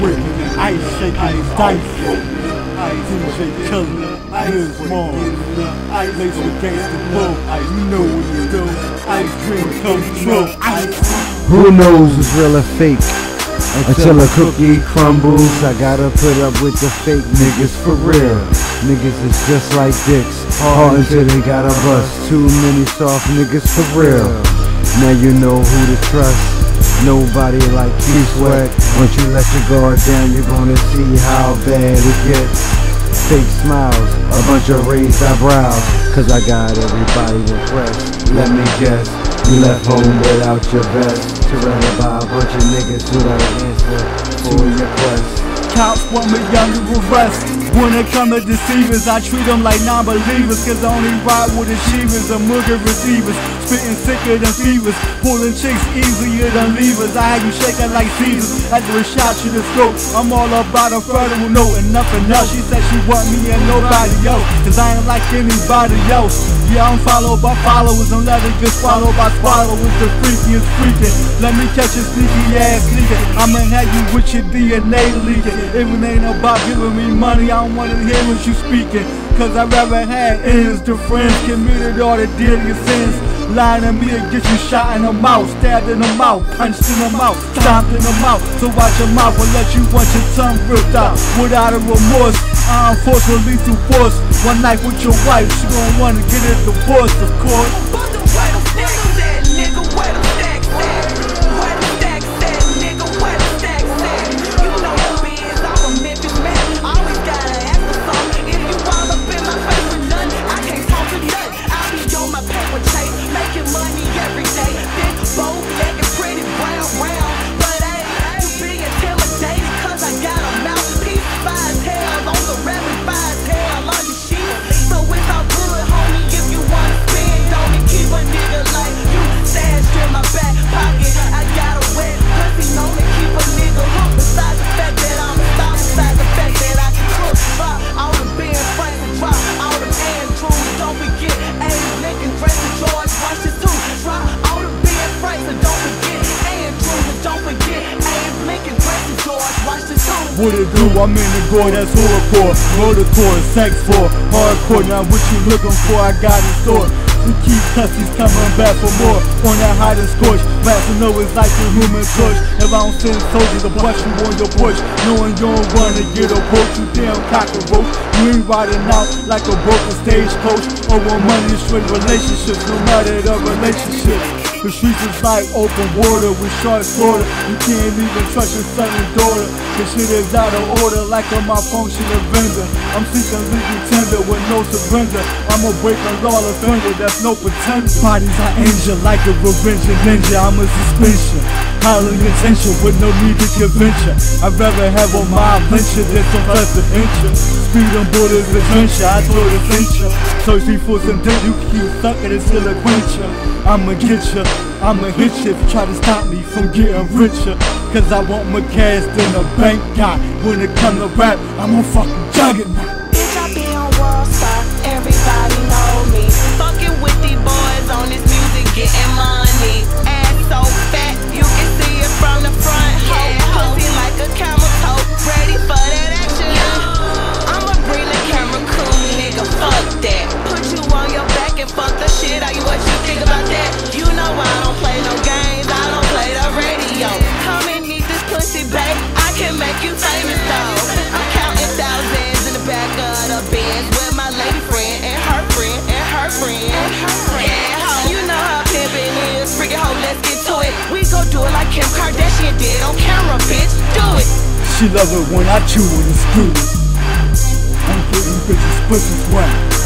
with ice shaking dice. DJ Killer, Liz Mom, Lace with Gangsta Bull, you know what to do. Ice dream come true. Who knows what's real or fake? Until a cookie crumbles, I gotta put up with the fake niggas for real. Niggas is just like dicks, hard until they gotta bust. Too many soft niggas for real. Now you know who to trust. Nobody like you sweat. Once you let your guard down, you're gonna see how bad it gets. Fake smiles, a bunch of raised eyebrows. Cause I got everybody impressed. Let me guess, you left home without your vest. Surrounded by a bunch of niggas without an answer for your quest. Cops want me younger arrest. When it come to deceivers, I treat them like non-believers Cause I only ride with achievers and mugger receivers. Spitting sicker than fevers, pulling chicks easier than levers. I had you shaking like Caesars after a shot to the throat I'm all about a federal note and nothing else. She said she want me and nobody else Cause I ain't like anybody else. Yeah, I'm followed by followers let it get swallowed by swallowers. The freakiest freaking Let me catch a sneaky ass nigga I'ma have you with your DNA leaking it ain't about giving me money, I don't wanna hear what you speaking. Cause I rather had ends to friends. Committed all the deadliest sins Lying to me and get you shot in the mouth Stabbed in the mouth, punched in the mouth Stomped in the mouth. So watch your mouth or let you want your tongue ripped out. Without a remorse I enforce with lethal force. One night with your wife She gon' wanna get a divorce of course What it do? I'm in the gore, that's hardcore. Motorcore, sex for hardcore. Now what you looking for? I got in store. We keep cussies coming back for more. On that hide and scorch. Rats to know it's like a human torch. If I don't send soldiers to bust you on your porch, knowing you don't wanna get a approach, you damn cockroach. You ain't riding out like a broken stagecoach. One money straight relationships, no matter the relationship. The streets is like open water with short slaughter. You can't even trust your son and daughter. The shit is out of order like a malfunctioning vendor. I'm seeking legal tender with no surrender. I'm a break a law offender, that's no pretender. Bodies I injure like a revenge ninja. I'm a suspension. Highly intention with no need to convention. I'd rather have on my adventure than some presidential. Speed on borders adventure, I throw the venture. Search me for some dick, you keep sucking until I quench ya. I'ma get ya, I'ma hit ya if you try to stop me from getting richer. Cause I want my cash in a bank guy. When it come to rap, I'm a fucking juggernaut. Do it like Kim Kardashian did on camera, bitch. Do it. She love it when I chew and screw. I'm getting bitches pussy wet.